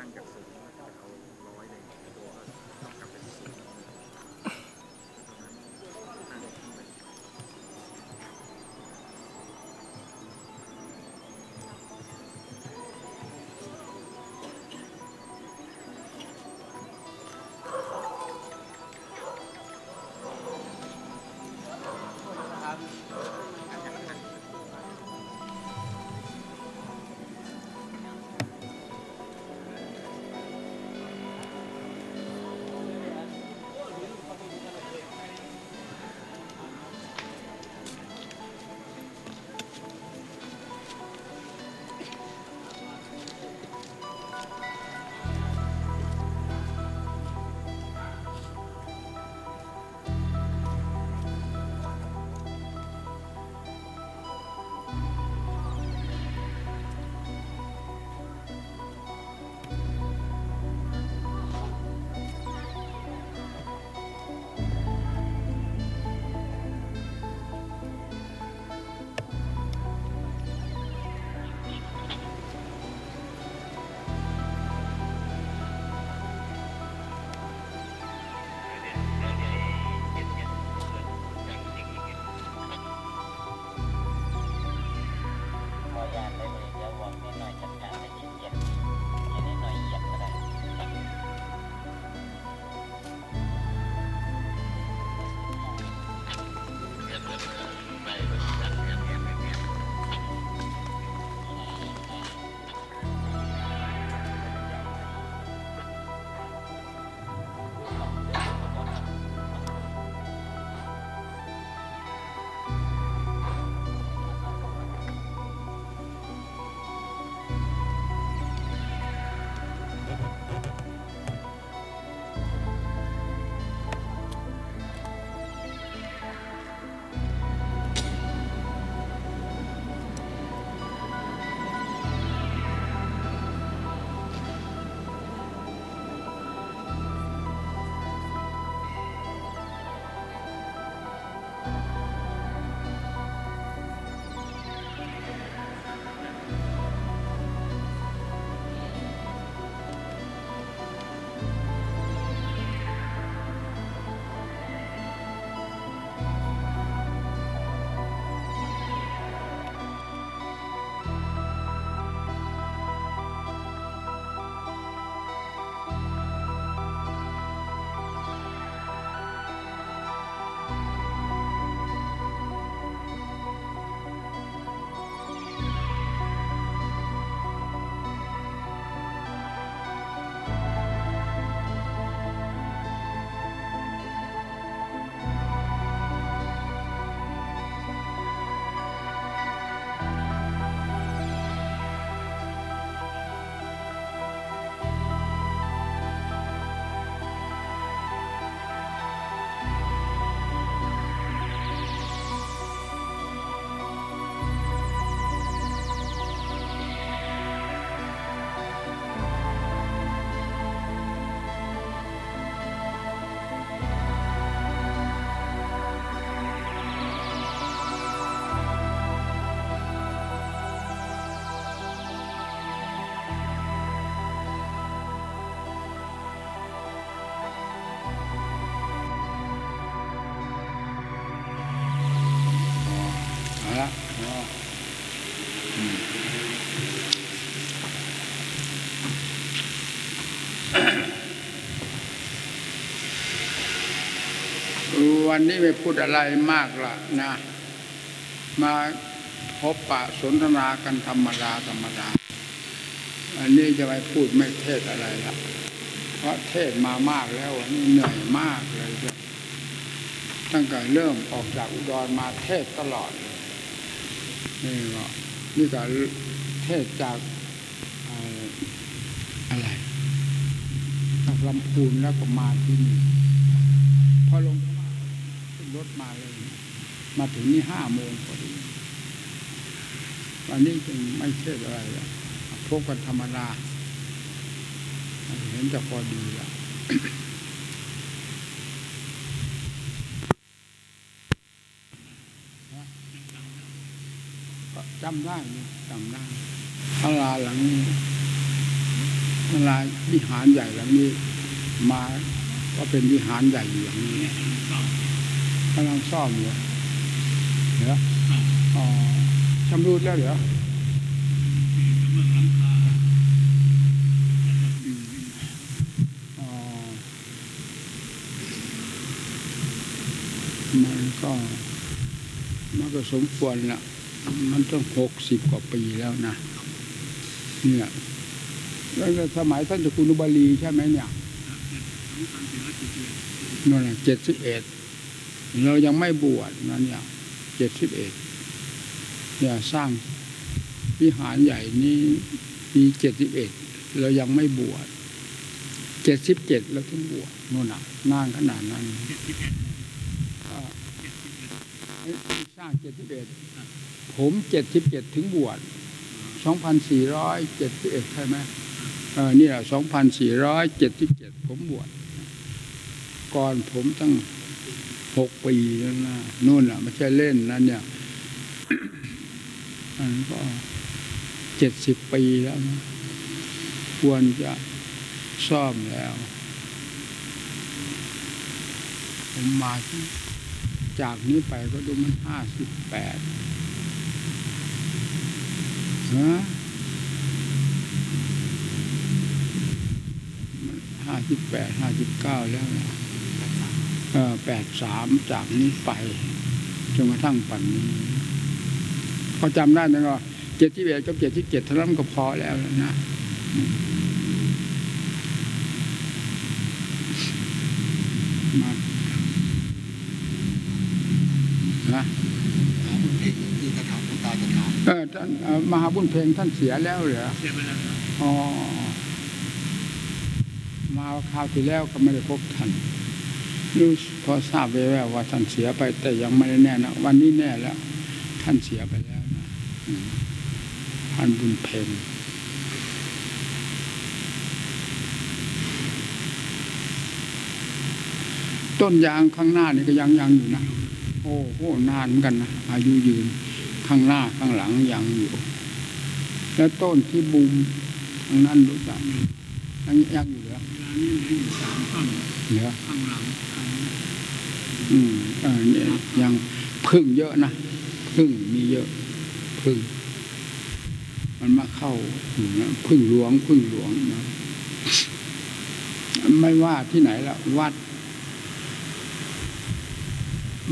ตั้ง วันนี้ไม่พูดอะไรมากละนะ มาพบปะสนทนากันธรรมดาธรรมดา อันนี้จะไม่พูดไม่เทศอะไรละเพราะเทศมามากแล้ววันนี้เหนื่อยมากเลยตั้งแต่เริ่มออกจากอุดรมาเทศตลอด นี่ก็นี่ก็เทศจากอะไรจากลำพูนแล้วก็มาที่นี่พอลง ถมาเลย มาถึงนี่ห้าโมงพอดีวันนี้จึงไม่เทศออะไรละพบกันธรรมดาเห็นจะพอดีแล้วก็จำได้จำได้อาลาหลังนี้เวลาวิหารใหญ่แล้วนี้ มาก็เป็นวิหารใหญ่อยู่อย่างนี้ กำลังซ่อมอยู่เหรออ๋อชำรุดแล้วเหรออืมอ๋อมันก็มันก็สมควรละมันต้องหกสิบกว่าปีแล้วนะเนี่ยแล้วก็สมัยท่านเจ้าคุณอุบาลีใช่ไหมเนี่ยนั่นแหละเจ็ดสิบเอ็ด เรายังไม่บวชนั่นเนี่ยเจ็ดสิบเอ็ดเนี่ยสร้างวิหารใหญ่นี้ปีเจ็ดสิบเอ็ดเรายังไม่บวชเจ็ดสิบเจ็ดเราถึงบวชโน่นน่ะนานขนาดนั้นสร้างเจ็ดสิบเอ็ดผมเจ็ดสิบเจ็ดถึงบวชสองพันสี่ร้อยเจ็ดสิบเอ็ดใช่ไหมเออนี่แหละสองพันสี่ร้อยเจ็ดสิบเจ็ดผมบวชก่อนผมตั้ง หกปีแล้วนะนู่นน่ะไม่ใช่เล่นนะเนี่ยอันนก็เจ็ดสิบปีแล้วนะควรจะซ่อมแล้ว ผมมาจากนี้ไปก็ดูมันห้าสิบแปดฮะห้าสิบแปดห้าสิบเก้าแล้วนะ แปดสามจากนี้ไปจนกระทั่งปัจจุบันนี้พอจำได้นะก็เจ็ดที่เอ็ดกับเจ็ดที่เจ็ดเท่านั้นก็พอแล้วนะมาฮะที่กระถางคุณตากระถางเออท่านเอ่อมหาบุญเพลงท่านเสียแล้วเหรอเสียไปแล้วครับอ๋อมาคราวที่แล้วก็ไม่ได้พบท่าน รู้พอทราบแววๆว่าท่านเสียไป แต่ยังไม่ได้แน่นะวันนี้แน่แล้ว ท่านเสียไปแล้วนะอืมท่านบุญเพลงต้นยางข้างหน้านี่ก็ยังยังอยู่นะโอ้โหนานเหมือนกันนะอายุยืนข้างหน้าข้างหลังยังอยู่ แล้วต้นที่บูมทางนั้นรู้จักยังยังอยู่เหรอร้านนี้เหลืออยู่สามต้นเหลือข้างหลังข้างหน้า อืมออเนี่ยยังพึ่งเยอะนะพึ่งมีเยอะพึ่ง มันมาเข้าอยู่นะพึ่งหลวงพึ่งหลวงนะไม่ว่าที่ไหนละวัด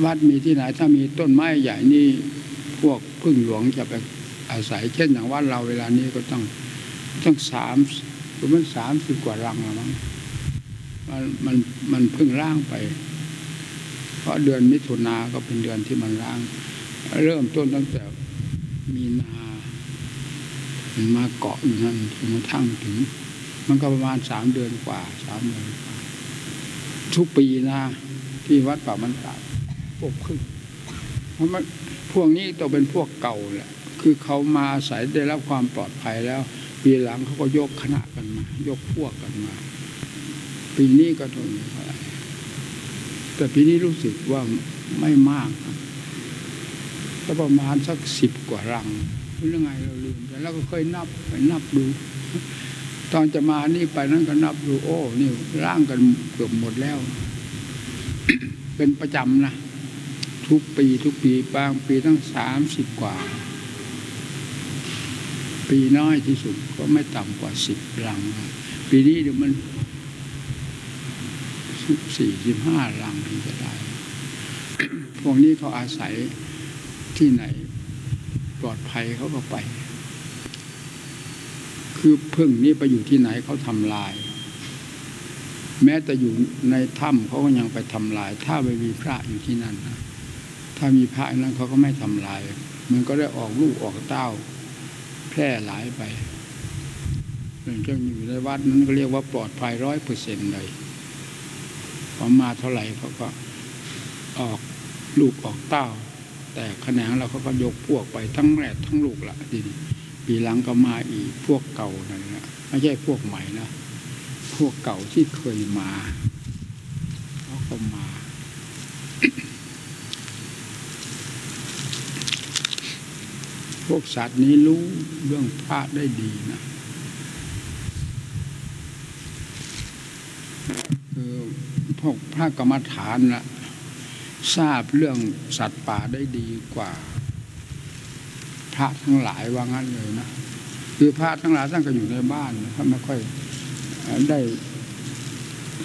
วัดมีที่ไหน ถ้ามีต้นไม้ใหญ่นี่พวกพึ่งหลวงจะไปอาศัย เช่นอย่างวัดเราเวลานี้ก็ต้องต้องสามหรือมันสามสิบกว่ารังละมั้งมันมันมันพิ่งร่างไป ราะเดือนมิถุนาก็เป็นเดือนที่มันร่าง เริ่มต้นตั้งแต่มีนามันมาเกาะอยู่นั่นจนกระทั่งถึง มันก็ประมาณสามเดือนกว่าสามเดือนกว่าทุกปีนะที่วัดป่ามันตาดพวกพึ่งเพราะมันพวกนี้ต้องเป็นพวกเก่าแหละคือเขามาอาศัยได้รับความปลอดภัยแล้ว ปีหลังเขาก็ยกคณะกันมา ยกพวกกันมา ปีนี้ก็โดนเท่าไร แต่ปีนี้รู้สึกว่าไม่มากก็ประมาณสักสิบกว่ารังหรือยังไงเราลืมแต่เราก็เคยนับไปนับดู ตอนจะมานี่ไปนั้นก็นับดูโอ้นี่ร่างกันเกือบหมดแล้ว เป็นประจำนะทุกปีทุกปีบางปีตั้งสามสิบกว่า ปีน้อยที่สุดก็ไม่ต่ำกว่าสิบรัง ปีนี้เดี๋ยวมัน สิบสี่ห้ารังถึงจะได้ พวกนี้เขาอาศัยที่ไหนปลอดภัยเขาก็ไป คือพึ่งนี่ไปอยู่ที่ไหนเขาทำลาย แม้แต่อยู่ในถ้ำเขาก็ยังไปทำลาย ถ้าไม่มีพระอยู่ที่นั่นนะถ้ามีพระนั้นเขาก็ไม่ทำลาย มันก็ได้ออกลูกออกเต้า แพร่หลายไปเรื่องจะอยู่ในวัดนั้นก็เรียกว่าปลอดภัยร้อยเปอร์เซ็นต์เลย พอมาเท่าไหร่เขาก็ออกลูกออกเต้า แต่ขนงเราเขาก็ยกพวกไปทั้งแรดทั้งลูกละทีปีหลังก็มาอีกพวกเก่าหน่อยนะไม่ใช่พวกใหม่นะพวกเก่าที่เคยมาเขาก็มาพวกสัตว์นี้รู้เรื่องพระได้ดีนะคือ พวกพระกรรมฐานละทราบเรื่องสัตว์ป่าได้ดีกว่า พระทั้งหลายว่างั้นเลยนะคือพระทั้งหลายท่านก็อยู่ในบ้านท่าไม่ค่อยได้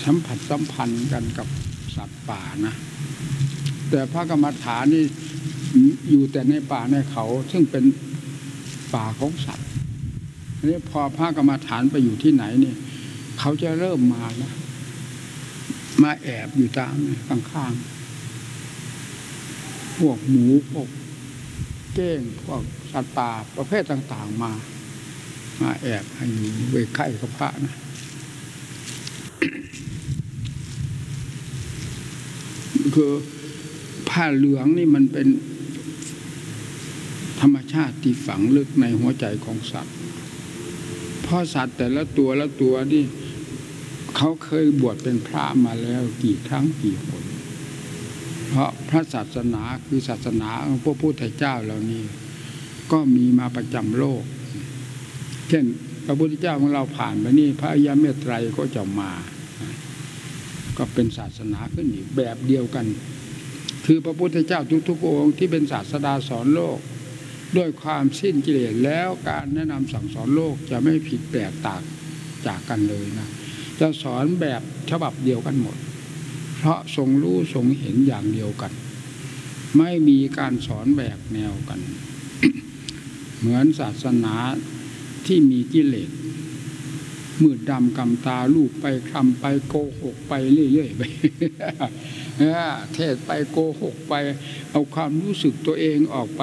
สัมผัสสัมพันธ์กันกับสัตว์ป่านะ แต่พระกรรมฐานนี่อยู่แต่ในป่าในเขา ซึ่งเป็นป่าของสัตว์อันนี้พอพระกรรมฐานไปอยู่ที่ไหนนี่ เขาจะเริ่มมานะ มาแอบอยู่ตามข้างๆพวกหมูพวกเก้งพวกสัตว์ป่าประเภทต่างๆมา มาแอบให้อยู่เวกไข่กับพระนะคือผ้าเหลืองนี่มันเป็นธรรมชาติที่ฝังลึกในหัวใจของสัตว์เพราะสัตว์แต่ละตัวละตัวนี่ เขาเคยบวชเป็นพระมาแล้วกี่ครั้งกี่คน เพราะพระศาสนาคือศาสนาของพระพุทธเจ้าเหล่านี้ ก็มีมาประจำโลก เช่นพระพุทธเจ้าของเราผ่านไปนี่พระอริยเมตไตรก็จะมา ก็เป็นศาสนาขึ้นอีกแบบเดียวกัน คือพระพุทธเจ้าทุกๆองค์ที่เป็นศาสดาสอนโลก ด้วยความสิ้นกิเลสแล้วการแนะนำสั่งสอนโลกจะไม่ผิดแปลกต่างจากกันเลยนะ จะสอนแบบฉบับเดียวกันหมด เพราะทรงรู้ทรงเห็นอย่างเดียวกัน ไม่มีการสอนแบบแนวกัน เหมือนศาสนาที่มีกิเลสมืดดำกำตาลูกไปคลำไปโกหกไปเรื่อยๆไปเออเทศไปโกหกไป เอาความรู้สึกตัวเองออกไป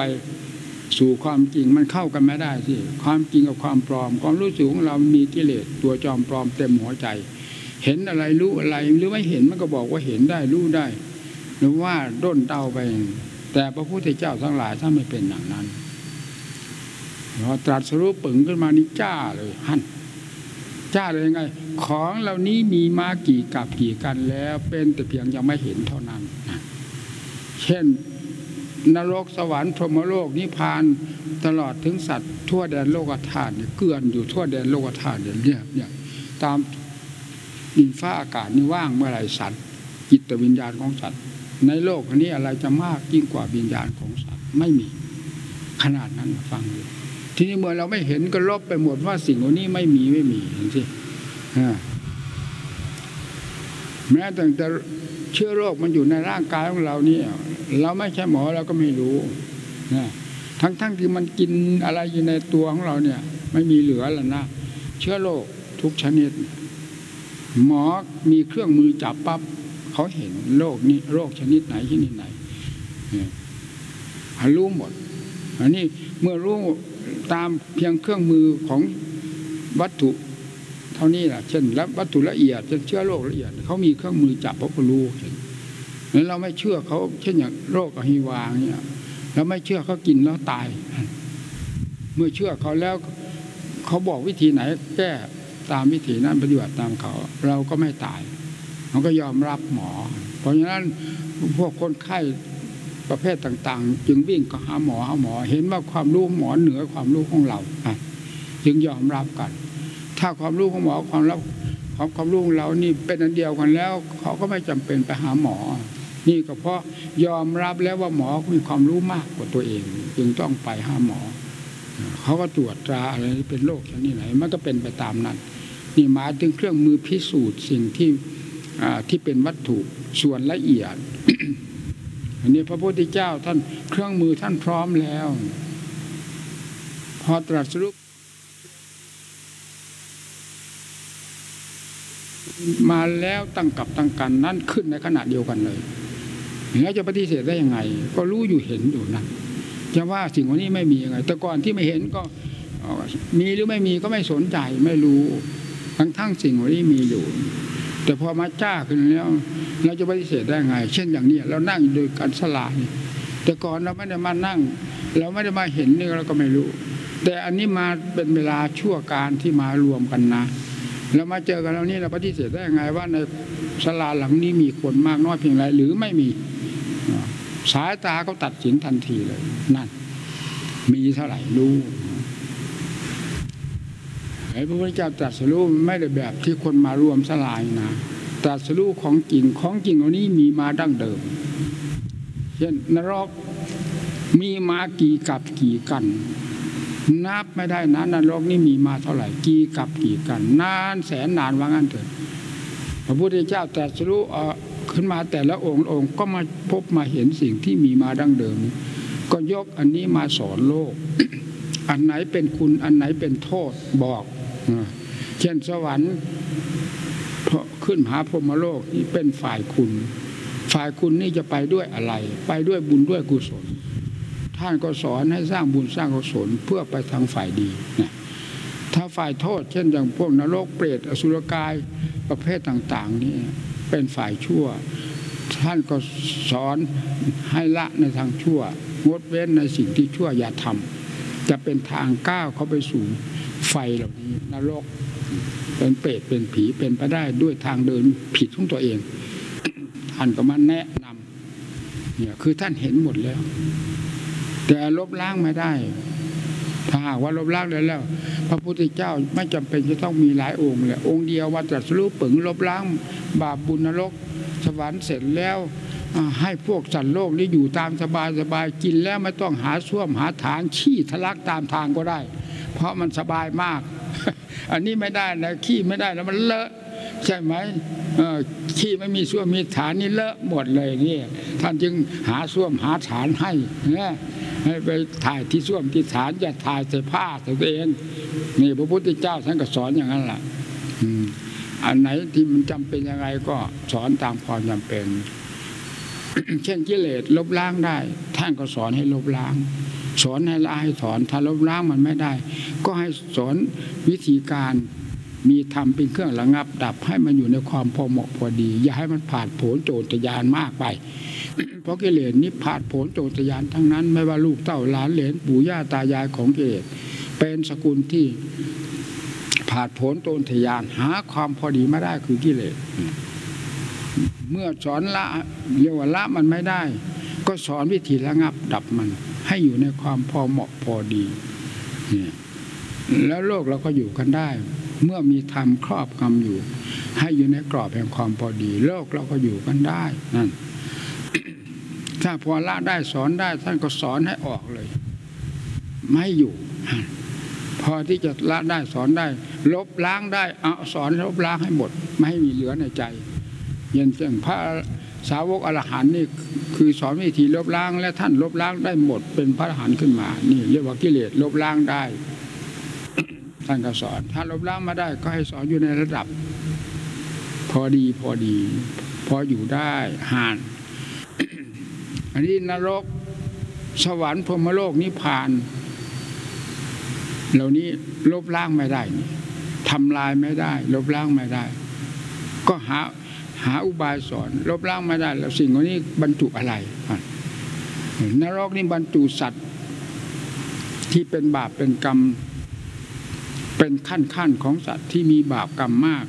สู่ความจริงมันเข้ากันไม่ได้สิความจริงกับความปลอม ความรู้สึกของเรามีกิเลสตัวจอมปลอมเต็มหัวใจ เห็นอะไรรู้อะไรหรือไม่เห็นมันก็บอกว่าเห็นได้รู้ได้ หรือว่าด้นเดาไป แต่พระพุทธเจ้าทั้งหลายถ้าไม่เป็นอย่างนั้นพอตรัสรู้ปึงขึ้นมานี่จ้าเลยหั่นจ้าเลยยังไง ของเหล่านี้มีมากี่กับกี่กันแล้วเป็นแต่เพียงยังไม่เห็นเท่านั้น เช่น นรกสวรรค์พรหมโลกนิพพานตลอดถึงสัตว์ทั่วแดนโลกธาตุเนี่ยเกลื่อนอยู่ทั่วแดนโลกธาตุเนี่ยเนี่ยเนี่ยตามดินฟ้าอากาศนี่ว่างเมื่อไรสัตว์จิตวิญญาณของสัตว์ ในโลกอันนี้อะไรจะมากยิ่งกว่าวิญญาณของสัตว์ไม่มีขนาดนั้นฟังดูทีนี้เมื่อเราไม่เห็นก็ลบไปหมดว่าสิ่งเหล่านี้ไม่มีไม่มีเห็นสิอ่า แม้แต่แต่เชื้อโรคมันอยู่ในร่างกายของเรานี่เราไม่ใช่หมอเราก็ไม่รู้นะทั้งๆทที่มันกินอะไรอยู่ในตัวของเราเนี่ย ไม่มีเหลือแล้วนะเชื้อโรคทุกชนิด หมอมีเครื่องมือจับปั๊บเขาเห็นโรคนี้โรคชนิดไหนชนิดไหนเนี่ยรู้หมดอันนี้เมื่อรู้ตามเพียงเครื่องมือของวัตถุ ท่านี้แหละเช่นแล้ววัตถุละเอียดเช่นเชื้อโรคละเอียดเขามีเครื่องมือจับเขาก็รู้เห็นแล้วเราไม่เชื่อเขาเช่นอย่างโรคอหิวาเนี่ยเราไม่เชื่อเขากินแล้วตาย เมื่อเชื่อเขาแล้วเขาบอกวิธีไหน แก้ตามวิธีนั้นปฏิบัติตามเขา เราก็ไม่ตายเราก็ยอมรับหมอ เพราะฉะนั้นพวกคนไข้ประเภทต่าง ๆ จึงวิ่งก็หาหมอหาหมอ เห็นว่าความรู้หมอเหนือความรู้ของเราจึงยอมรับกัน ถ้าความรู้ของหมอความรับของความรู้ของเรานี่เป็นอันเดียวกันแล้ว เขาก็ไม่จำเป็นไปหาหมอ นี่ก็เพราะยอมรับแล้วว่าหมอมีความรู้มากกว่าตัวเอง จึงต้องไปหาหมอ เขาก็ตรวจตราอะไรเป็นโรคชนิดไหนมันก็เป็นไปตามนั้น นี่หมายถึงเครื่องมือพิสูจน์สิ่งที่ที่เป็นวัตถุส่วนละเอียดอันนี้พระพุทธเจ้าท่านเครื่องมือท่านพร้อมแล้ว พอตรัสรู้ มาแล้วตั้งกับตั้งกันนั้นขึ้นในขณะเดียวกันเลยแล้วจะปฏิเสธได้ยังไง ก็รู้อยู่เห็นอยู่นั่นจะว่าสิ่งวันนี้ไม่มียังไง แต่ก่อนที่ไม่เห็นก็มีหรือไม่มีก็ไม่สนใจไม่รู้ทั้งทั้งสิ่งวันนี้มีอยู่ แต่พอมาจ้าขึ้นแล้ว เราจะปฏิเสธได้ไง เช่นอย่างนี้เรานั่งโดยการสลายแต่ก่อนเราไม่ได้มานั่ง เราไม่ได้มาเห็นนี่เราก็ไม่รู้ แต่อันนี้มาเป็นเวลาชั่วการที่มารวมกันนะ เรามาเจอกันแล้วนี่เราปฏิเสธได้ยังไงว่าในสลาหลังนี้มีคนมากน้อยเพียงไรหรือไม่มีสายตาเขาตัดสินทันทีเลย นั่น มีเท่าไหร่รู้ไอ้พระพุทธเจ้าตรัสรู้ไม่ได้แบบที่คนมารวมสลายนะตรัสรู้ของจริงของจริงเหล่านี้มีมาดั้งเดิม เช่นนรกมีมากี่กับกี่กัน นับไม่ได้นะนนรกนี่มีมาเท่าไหร่กี่กับกี่กันนานแสนนานว่างั้นเถิดพระพุทธเจ้าตรัสรู้ขึ้นมาแต่ละองค์องค์ก็มาพบมาเห็นสิ่งที่มีมาดั้งเดิม ก็ยกอันนี้มาสอนโลก อันไหนเป็นคุณอันไหนเป็นโทษบอกเช่นสวรรค์เพราะขึ้นหาพรหมโลกนี่เป็นฝ่ายคุณ ฝ่ายคุณนี่จะไปด้วยอะไร ไปด้วยบุญด้วยกุศล ท่านก็สอนให้สร้างบุญสร้างกุศลเพื่อไปทางฝ่ายดีนะถ้าฝ่ายโทษ เช่นอย่างพวกนรกเปรตอสุรกายประเภทต่าง ๆ นี่เป็นฝ่ายชั่ว ท่านก็สอนให้ละในทางชั่ว งดเว้นในสิ่งที่ชั่วอย่าทำจะเป็นทางก้าวเข้าไปสู่ไฟเหล่านี้นรกเป็นเปรตเป็นผีเป็นไปได้ด้วยทางเดินผิดของตัวเอง ท่านก็มาแนะนำเนี่ยคือท่านเห็นหมดแล้ว แต่ลบล้างไม่ได้ ถ้าหากว่าลบล้างแล้ว พระพุทธเจ้าไม่จำเป็นจะต้องมีหลายองค์เลยองค์เดียวว่าตรัสรู้ปึงลบล้าง บาปบุญนรก สวรรค์เสร็จแล้วให้พวกสัตว์โลกนี้อยู่ตามสบายสบายกินแล้วไม่ต้องหาส้วมหาฐานขี้ทะลักตามทางก็ได้ เพราะมันสบายมาก อันนี้ไม่ได้นะขี้ไม่ได้แล้วมันเลอะใช่ไหมขี้ไม่มีส้วมมีฐานนี่เลอะหมดเลยนี่ท่านจึงหาส้วมหาฐานให้นะ ให้ไปถ่ายที่ส้วมที่ฐานอย่าถ่ายใส่ผ้าใส่ตัวเองนี่พระพุทธเจ้าท่านก็สอนอย่างนั้นแหละอือันไหนที่มันจำเป็นยังไงก็สอนตามความจำเป็น เช่นกิเลสลบล้างได้ ท่านก็สอนให้ลบล้าง สอนให้ละให้ถอน ถ้าลบล้างมันไม่ได้ ก็ให้สอนวิธีการมีธรรมเป็นเครื่องระงับดับให้มันอยู่ในความพอเหมาะพอดี อย่าให้มันผ่านผลโจรทยานมากไป เพราะกิเลสนี้ผ่านผลโจรทยานทั้งนั้น ไม่ว่าลูกเต้าหลานเหลนปู่ย่าตายายของกิเลสเป็นสกุลที่ผ่านผลโจรทยานหาความพอดีไม่ได้คือกิเลสเมื่อสอนละเรียกว่าละมันไม่ได้ ก็สอนวิธีระงับดับมัน ให้อยู่ในความพอเหมาะพอดีเนี่ยแล้วโลกเราก็อยู่กันได้ เมื่อมีธรรมครอบงำอยู่ ให้อยู่ในกรอบแห่งความพอดี โลกเราก็อยู่กันได้นั่น ถ้าพอละได้สอนได้ท่านก็สอนให้ออกเลย ไม่อยู่ พอที่จะละได้สอนได้ ลบล้างได้เอาสอนลบล้างให้หมด ไม่ให้มีเหลือในใจ เย็นเสียงพระสาวกอรหันนี่คือสอนวิธีลบล้างและท่านลบล้างได้หมดเป็นพระอรหันต์ขึ้นมา นี่เรียกว่ากิเลสลบล้างได้ ท่านก็สอน ถ้าลบล้างมาได้ก็ให้สอนอยู่ในระดับ พอดีพอดี พออยู่ได้ห่าน อันนี้นรก สวรรค์พรหมโลกนิพพาน เหล่านี้ลบล้างไม่ได้ทำลายไม่ได้ ลบล้างไม่ได้ ก็หาหาอุบายสอน ลบล้างไม่ได้ แล้วสิ่งเหล่านี้บรรจุอะไระนรกนี่บรรจุสัตว์ ที่เป็นบาปเป็นกรรม เป็นขั้นขั้นของสัตว์ที่มีบาปกรรมมาก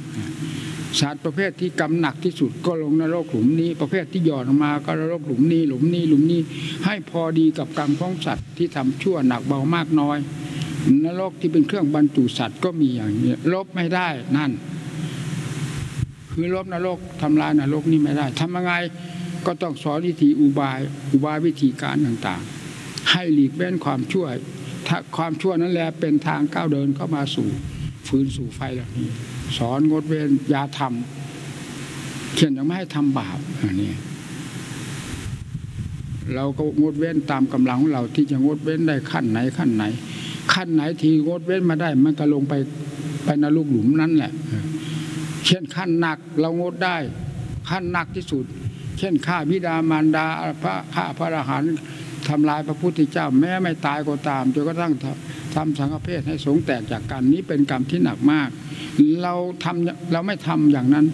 สัตว์ประเภทที่กรรมหนักที่สุดก็ลงนรกหลุมนี้ ประเภทที่หย่อนออกมาก็นรกหลุมนี้หลุมนี้หลุมนี้ ให้พอดีกับกรรมของสัตว์ที่ทำชั่วหนักเบามากน้อย นรกที่เป็นเครื่องบรรจุสัตว์ก็มีอย่างนี้ลบไม่ได้นั่น คือลบนรกทำลายนรกนี่ไม่ได้ทำยังไงก็ต้องสอนวิธีอุบายอุบายวิธีการต่างๆ ให้หลีกเว้นความชั่วถ้าความชั่วนั้นแหละเป็นทางก้าวเดินเข้ามาสู่ฟื้นสู่ไฟเหล่านี้ สอนงดเว้นยาทำเขียนยังไม่ให้ทำบาปอันนี้เราก็งดเว้นตามกำลังของเราที่จะงดเว้นได้ขั้นไหนขั้นไหน ขั้นไหนที่งดเว้นมาได้ มันก็ลงไปไปนรกหลุมนั้นแหละเช่นขั้นหนักเรางดได้ ขั้นหนักที่สุด เช่นฆ่าบิดามารดาพระฆ่าพระอรหันต์ทำลายพระพุทธเจ้า แม้ไม่ตายก็ตามจนกระทั่ง ทำทำสังฆเพศให้สงแตกจากกันนี้เป็นกรรมที่หนักมาก เราทำเราไม่ทำอย่างนั้น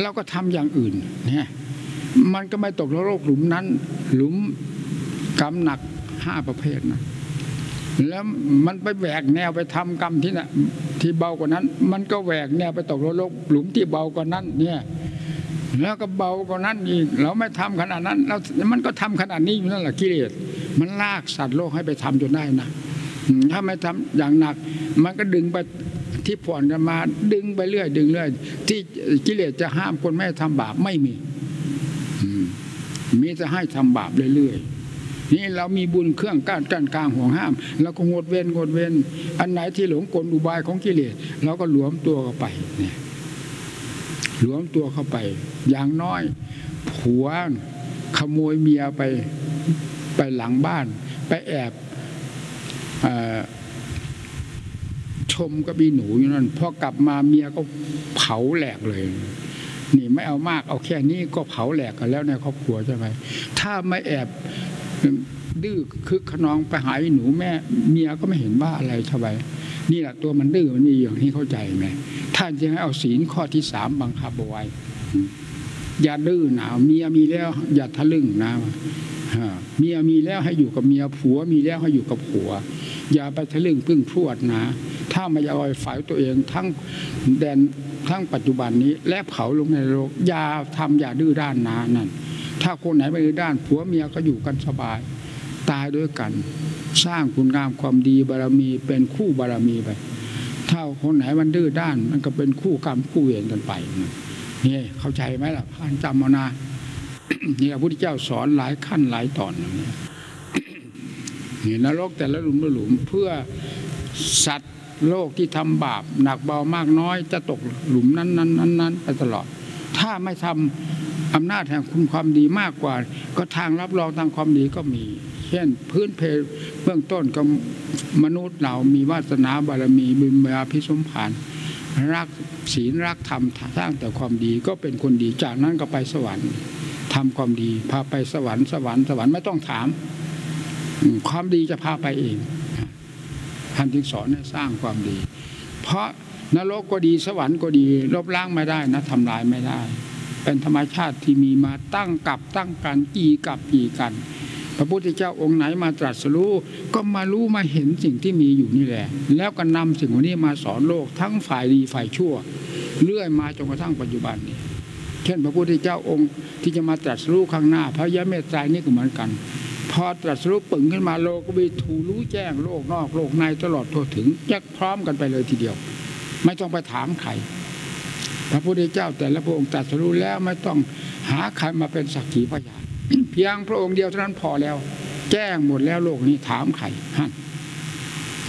เราก็ทำอย่างอื่นเนี่ยมันก็ไม่ตกนรกหลุมนั้น หลุมกรรมหนักห้าประเภทนะแล้วมันไปแหวกแนวไปทำกรรมที่น่ะที่เบากว่านั้น มันก็แหวกแนวไปตกนรกหลุมที่เบากว่านั้น เนี่ย แล้วก็เบากว่านั้นอีกเราไม่ทำขนาดนั้นแล้วมันก็ทำขนาดนี้อยู่นั่นแหละกิเลสมันลากสัตว์โลกให้ไปทำจนได้นะ ถ้าไม่ทำอย่างหนัก มันก็ดึงไปที่ผ่อนกันมา ดึงไปเรื่อยดึงเรื่อยที่กิเลสจะห้ามคนไม่ให้ทำบาปไม่มีมีจะให้ทำบาปเรื่อยๆนี่เรามีบุญเครื่องก้านกั้นกลางห่วงห้ามเราก็งดเว้นงดเว้นอันไหนที่หลงกลอุบายของกิเลสเราก็หลวมตัวเข้าไปเนี่ยหลวมตัวเข้าไป อย่างน้อยผัวขโมยเมียไปไปหลังบ้าน ไปแอบ ชมก็มีหนูอยู่นั่นพอกลับมาเมียก็เผาแหลกเลย นี่ไม่เอามากเอาแค่นี้ก็เผาแหลกกันแล้วในครอบครัวใช่ไหมถ้าไม่แอบดื้อคึกขนองไปหาไอ้หนูแม่ เมียก็ไม่เห็นว่าอะไรทำไมนี่แหละตัวมันดื้อมันมีอย่างที่เข้าใจไหมท่านจึงให้เอาศีลข้อที่สามบังคับเอาไว้อย่าดื้อหนาเมียมีแล้ว อย่าทะลึ่งนะเมียมีแล้วให้อยู่กับเมียผัวมีแล้วให้อยู่กับผัว อย่าไปทะลึ่งพึ่งพรวดนะ ถ้าไม่อยากเอาไฝ่ายตัวเองทั้งแดนทั้งปัจจุบันนี้ และเผาลงในโลกอย่าทำอย่าดื้อด้านนะนั่น ถ้าคนไหนไม่ดื้อด้านผัวเมียก็อยู่กันสบาย ตายด้วยกัน สร้างคุณงามความดีบารมีเป็นคู่บารมีไปถ้าคนไหนมันดื้อด้าน มันก็เป็นคู่กรรมคู่เวรกันไปนี่เข้าใจไหมล่ะผ่านจำมานานี่พระพุทธเจ้าสอนหลายขั้นหลายตอนอย่างนี้ นี่นรกแต่ละหลุมละหลุมเพื่อสัตว์โลกที่ทำบาปหนักเบามากน้อย จะตกหลุมนั้นนั้นนั้นนั้นไปตลอด ถ้าไม่ทำอำนาจแห่งคุณความดีมากกว่า ก็ทางรับรองทางความดีก็มี เช่นพื้นเพเบื้องต้นก็มนุษย์เรามีวาสนาบารมีบุญบารพิสมผานรักศีลรักธรรมสร้างแต่ความดีก็เป็นคนดีจากนั้นก็ไปสวรรค์ทำความดีพาไปสวรรค์สวรรค์สวรรค์ไม่ต้องถาม ความดีจะพาไปเองท่านจึงสอนให้สร้างความดี เพราะนรกก็ดีสวรรค์ก็ดีลบล้างไม่ได้นะทำลายไม่ได้ เป็นธรรมชาติที่มีมาตั้งกับตั้งกันกี่กับกี่กัน พระพุทธเจ้าองค์ไหนมาตรัสรู้ก็มารู้มาเห็นสิ่งที่มีอยู่นี่แหละ แล้วก็นำสิ่งเหล่านี้มาสอนโลกทั้งฝ่ายดีฝ่ายชั่วเรื่อยมาจนกระทั่งปัจจุบันนี้ เช่น พระพุทธเจ้าองค์ที่จะมาตรัสรู้ข้างหน้า พระยะเมตไตรนี่ก็เหมือนกัน พอตรัสรู้ปึ่งขึ้นมาโลกก็มีถูรู้แจ้งโลกนอกโลกในตลอดทั่วถึงแยกพร้อมกันไปเลยทีเดียว ไม่ต้องไปถามใครพระพุทธเจ้าแต่ละพระองค์ตรัสรู้แล้วไม่ต้องหาใครมาเป็นสักขีพยานเพียงพระองค์เดียวเท่านั้นพอแล้ว แจ้งหมดแล้วโลกนี้ถามใครฮั่น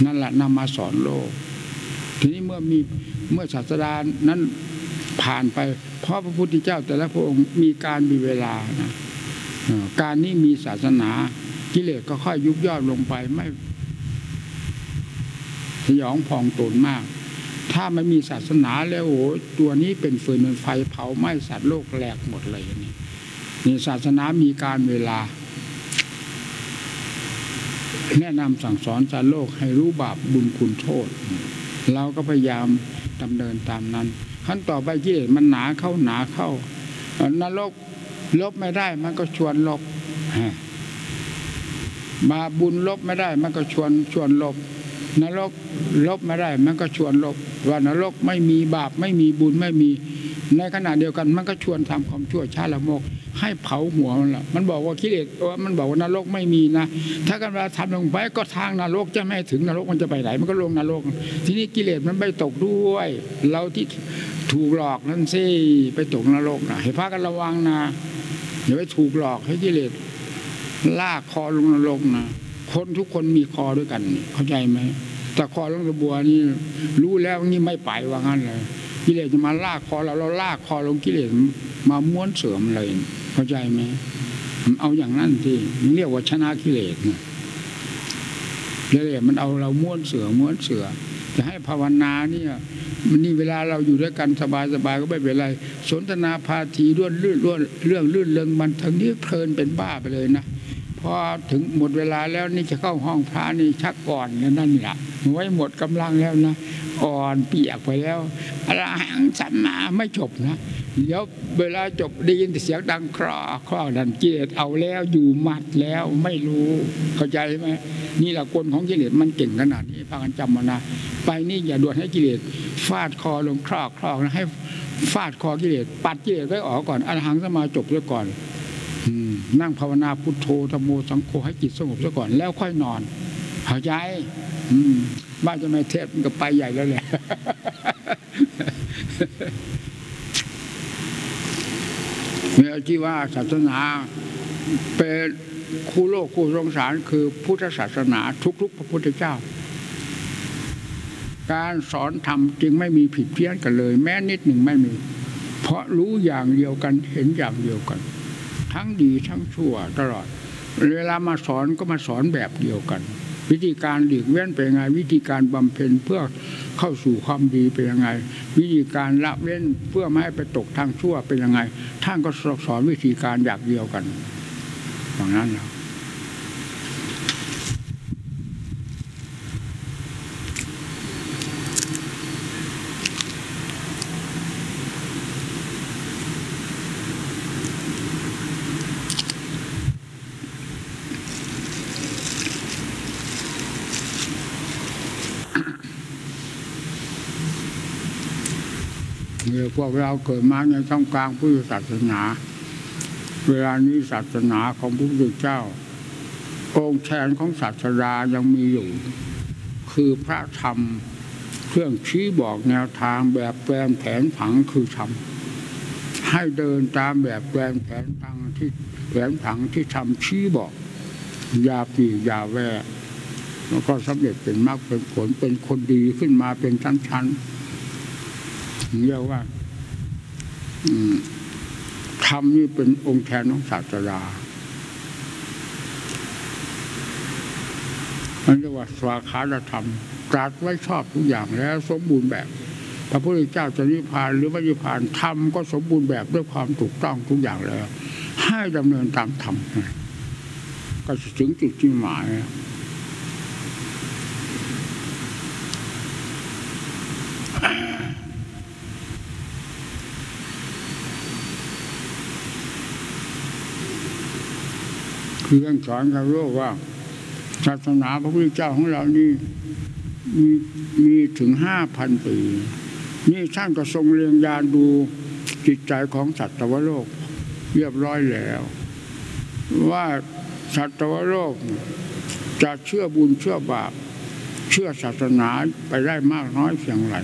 นั่นแหละนำมาสอนโลก ทีนี้เมื่อมีเมื่อศาสดานั้นผ่านไป เพราะพระพุทธเจ้าแต่ละพระองค์มีการมีเวลานะ การนี้มีศาสนากิเลสก็ค่อยยุบย่อลงไปไม่สยองพองตนมาก ถ้าไม่มีศาสนาแล้วโอ้ตัวนี้เป็นฟืนเป็นไฟเผาไหม้สัตว์โลกแหลกหมดเลยนี่นี่ศาสนามีการเวลา แนะนำสั่งสอนสารโลกให้รู้บาปบุญคุณโทษ เราก็พยายามดำเนินตามนั้นขั้นต่อไปกิเลสมันหนาเข้าหนาเข้านรก ลบไม่ได้มันก็ชวนลบฮะบาบุญลบไม่ได้ มันก็ชวนชวนลบ นรกลบไม่ได้ มันก็ชวนลบว่านรกไม่มีบาปไม่มีบุญไม่มี ในขณะเดียวกันมันก็ชวนทำความชั่วชาละโมก ให้เผาหัวมันละมันบอกว่ากิเลสว่ามันบอกว่านรกไม่มีนะ ถ้ากันเวลาทำลงไปก็ทางนรกจะไม่ถึงนรกมันจะไปไหนมันก็ลงนรก ทีนี้กิเลสมันไม่ตกด้วย เราที่ถูกหลอกนั่นสิไปตกนรกนะให้พากันระวังนะ อย่าไปถูกหลอกให้กิเลสลากคอลงนรกนะคนทุกคนมีคอด้วยกัน เข้าใจไหมแต่คอลงระบัวนี่รู้แล้วนี่ไม่ไปว่างั้นเลยกิเลสจะมาลากคอเราเราลากคอลงกิเลสมาม้วนเสื่อมเลยเข้าใจไหมมันเอาอย่างนั้นที่มันเรียกว่าชนะกิเลสนะกิเลสมันเอาเราม้วนเสือม้วนเสือจะให้ภาวนาเนี่ย นนี่เวลาเราอยู่ด้วยกันสบายสบายก็ไม่เป็นไร สนทนาพาทีร่วนลื่นร่วนเรื่องลื่นเริงมันทั้งนี้เพลินเป็นบ้าไปเลยนะพอถึงหมดเวลาแล้วนี่จะเข้าห้องพระนี่ชักก่อนกันนั่นแหละไว้หมดกำลังแล้วนะ อ่อนเปียกไปแล้วอรหังสัมมาไม่จบนะเดี๋ยวเวลาจบได้ยินเสียงดังครอครอดันกิเลสเอาแล้วอยู่มัดแล้วไม่รู้เข้าใจไหมนี่แหละกลของกิเลสมันเก่งขนาดนี้พากันจำมานะไปนี่อย่าด่วนให้กิเลสฟาดคอลงครอกครอกนะให้ฟาดคอกิเลสปัดกิเลสไว้ออกก่อนอรหังสมมาจบซะก่อนอนั่งภาวนาพุทโธธรรมโมสังโฆให้จิตสงบซะก่อนแล้วค่อยนอน เข้าใจอืมบ้านจะไม่เทศมันก็ไปใหญ่แล้วแหละเนี่ยที่ว่าศาสนาเป็นคู่โลกคู่สงสารคือพุทธศาสนาทุกๆ พระพุทธเจ้า การสอนธรรมจึงไม่มีผิดเพี้ยนกันเลย แม้นิดหนึ่งไม่มี เพราะรู้อย่างเดียวกันเห็นอย่างเดียวกัน ทั้งดีทั้งชั่วตลอด เวลามาสอนก็มาสอนแบบเดียวกัน วิธีการหลีกเว้นเป็นยังไง วิธีการบำเพ็ญเพื่อเข้าสู่ความดีเป็นยังไง วิธีการละเว้นเพื่อไม่ให้ไปตกทางชั่วเป็นยังไง ท่านก็สอนวิธีการอย่างเดียวกันอย่างนั้นนะ พวกเราเกิดมาในท่ามกลางพุทธศาสนา เวลานี้ศาสนาของพระพุทธเจ้า องค์แทนของศาสดายังมีอยู่ คือพระธรรมเครื่องชี้บอกแนวทางแบบแปลนแผนผังคือธรรมให้เดินตามแบบแปลนแผนทางที่แผนผังที่ทำชี้บอกอยาปีอยาแวกแล้วก็สำเร็จเป็นมรรคเป็นผลเป็นคนดีขึ้นมาเป็นชั้นๆ เรียกว่าธรรมนี่เป็นองค์แทนของศาสดามันเรียกว่าสวาคาธรรมตรัสไว้ชอบทุกอย่างแล้ว สมบูรณ์แบบพระพุทธเจ้าจะนิพพานหรือไม่นิพพานธรรมก็สมบูรณ์แบบด้วยความถูกต้องทุกอย่างแล้ว ให้ดำเนินตามธรรมก็ถึงจุดที่หมาย คือเรื่องสอนกับโลกว่าศาสนาพระพุทธเจ้าของเรานี่มีมีถึงห้าพันปี นี่ท่านก็ทรงเรียงยานดูจิตใจของสัตวโลก เรียบร้อยแล้ว ว่าสัตวโลกจะเชื่อบุญเชื่อบาป เชื่อศาสนาไปได้มากน้อยเพียงไร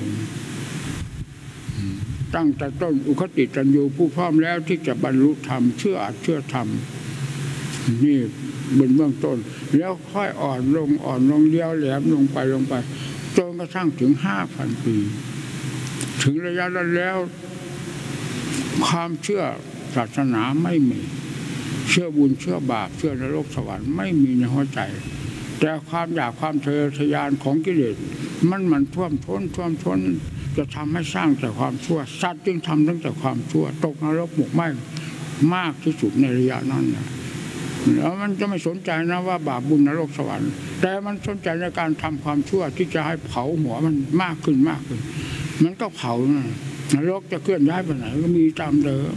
ตั้งแต่ต้นอุคติตันยูผู้พร้อมแล้วที่จะบรรลุธรรมเชื่ออัดเชื่อธรรม นี่บนเบื้องต้น แล้วค่อยอ่อนลงอ่อนลงเลี้ยวแหลมลงไปลงไปจนกระทั่งถึงห้าพันปี ถึงระยะนั้นแล้ว ความเชื่อศาสนาไม่มี เชื่อบุญเชื่อบาปเชื่อนรกสวรรค์ไม่มีในหัวใจ แต่ความอยากความทะเยทยานของกิเลสมันมันท่วมท้นท่วมท้นจะทำให้สร้างแต่ความชั่วสัตว์จึงทำตั้งแต่ความชั่ว ตกนรกหมกไหมมากที่สุดในระยะนั้นนะ แล้วมันจะไม่สนใจนะว่าบาปบุญนรกสวรรค์ แต่มันสนใจในการทำความชั่วที่จะให้เผาหัวมันมากขึ้นมากขึ้น มันก็เผานะนรกจะเคลื่อนย้ายไปไหนก็มีตามเดิม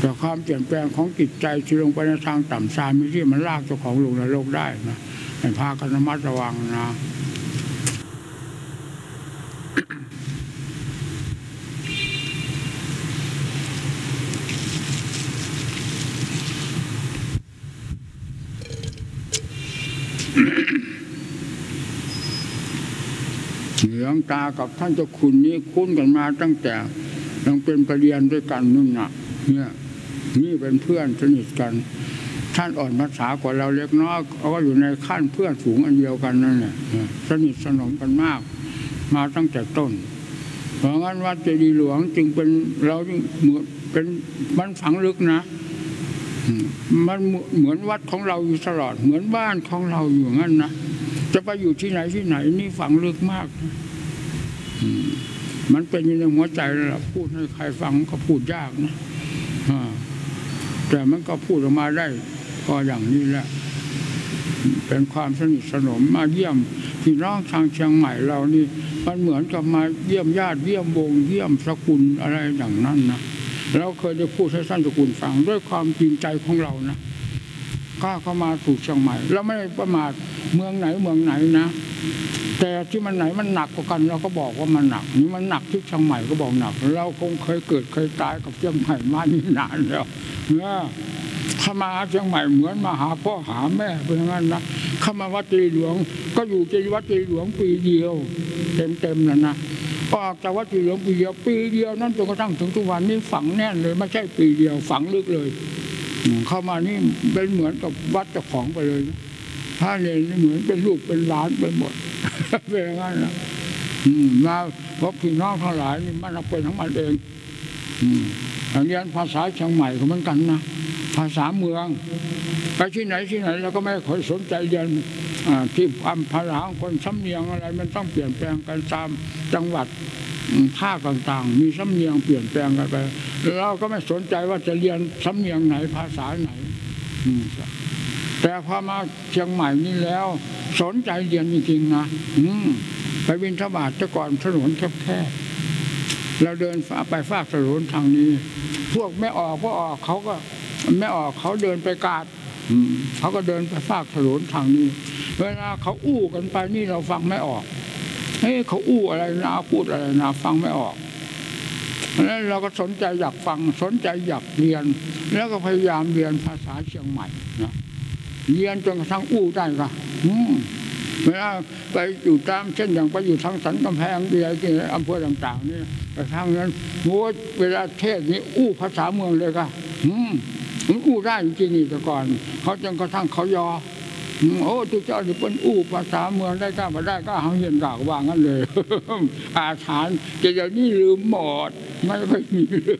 แต่ความเปลี่ยนแปลงของจิตใจที่ลงไปในทางต่ำซามมีที่มันลากเจ้าของลงนรกได้นะให้พากันระมัดระวังนะ หลืองตากับท่านเจ้าคุณนี้คุ้นกันมาตั้งแต่ยังเป็นประเรียนด้วยกันนู่นน่ะเนี่ยนี่เป็นเพื่อนสนิทกัน ท่านอ่อนภาษากว่าเราเล็กน้อยเขาก็อยู่ในขั้นเพื่อนสูงอันเดียวกันนั่นแหละสนิทสนมกันมาก มาตั้งแต่ต้น เพราะงั้นวัดเจดีย์หลวงจึงเป็นเราเหมือนเป็นมันฝังลึกนะมันเหมือนวัดของเราอยู่ตลอด เหมือนบ้านของเราอยู่งั้นนะจะไปอยู่ที่ไหนที่ไหนนี่ฝังลึกมากนะ มันเป็นอยู่ในหัวใจแล้วล่ะพูดให้ใครฟังก็พูดยากนะแต่มันก็พูดออกมาได้พออย่างนี้แหละเป็นความสนิทสนมมาเยี่ยมพี่น้องทางเชียงใหม่เรานี่มันเหมือนกับมาเยี่ยมญาติเยี่ยมวงเยี่ยมสกุลอะไรอย่างนั้นนะเราเคยได้พูดให้ท่านสกุลฟังด้วยความจริงใจของเรานะ กล้าเข้ามาสู่เชียงใหม่เราไม่ได้ประมาทเมืองไหนเมืองไหนนะ แต่ที่มันไหนมันหนักกว่ากันเราก็บอกว่ามันหนัก นี่มันหนักที่เชียงใหม่ก็บอกหนัก เราคงเคยเกิดเคยตายกับเชียงใหม่มานี่นานแล้วเนี่ยถ้าถ้ามาเชียงใหม่เหมือนมาหาพ่อหาแม่เป็นอย่างนั้นนะเข้ามาวัดตรีหลวง ก็อยู่ที่วัดตรีหลวงปีเดียว เต็มๆนั่นนะออกจากวัดตรีหลวงปีเดียวปีเดียวนั้นจนกระทั่งถึงทุกวันนี้ฝังแน่นเลยไม่ใช่ปีเดียวฝังลึกเลย เข้ามานี่เป็นเหมือนกับวัดเจ้าของไปเลยนะพระเนรนี่เหมือนเป็นลูกเป็นหลานไปหมดเป็นอย่างนั้นนะมาพบพี่น้องทั้งหลายนี่มันเอาเป็นของมันเองอืมอย่างเรียนภาษาเชียงใหม่ก็เหมือนกันนะภาษาเมืองไปที่ไหนที่ไหนเราก็ไม่ค่อยสนใจเรียนที่อัมพาษาของคนสำเนียงอะไร มันต้องเปลี่ยนแปลงกันตามจังหวัด ภาคต่างๆ มีสำเนียงเปลี่ยนแปลงกันไปเราก็ไม่สนใจว่าจะเรียนสำเนียงไหนภาษาไหนแต่พอมาเชียงใหม่นี่แล้ว สนใจเรียนจริงๆนะไปบินทบาทแต่ก่อนถนนแคบๆเราเดินไปฟากถนนทางนี้ พวกไม่ออกพวกออกเขาก็ไม่ออกเขาเดินไปกาดเขาก็เดินไปฟากถนนทางนี้ เวลาเขาอู้กันไปนี่เราฟังไม่ออก เฮ้เขาอู้อะไรนะพูดอะไรนะฟังไม่ออกแล้วเราก็สนใจอยากฟังสนใจอยากเรียน แล้วก็พยายามเรียนภาษาเชียงใหม่นะเรียนจนกระทั่งอู้ได้ก็อืมเวลาไปอยู่ตามเช่นอย่างไปอยู่ทางสันกำแพงเดียที่อำเภอต่าง ๆ นี่ไปทางนั้นโอ้เวลาเทศนี่อู้ภาษาเมืองเลยก็อืมมันอู้ได้จริงๆแต่ก่อนเขาจนกระทั่งเขายออืม โอ้ทุกเจ้าที่เป็นอู้ภาษาเมืองได้ก็มาได้ก็เขาเห็นกากว่างั้นเลย อาถานจะเดี๋ยวนี้ลืมหมดไม่ค่อยมีลือ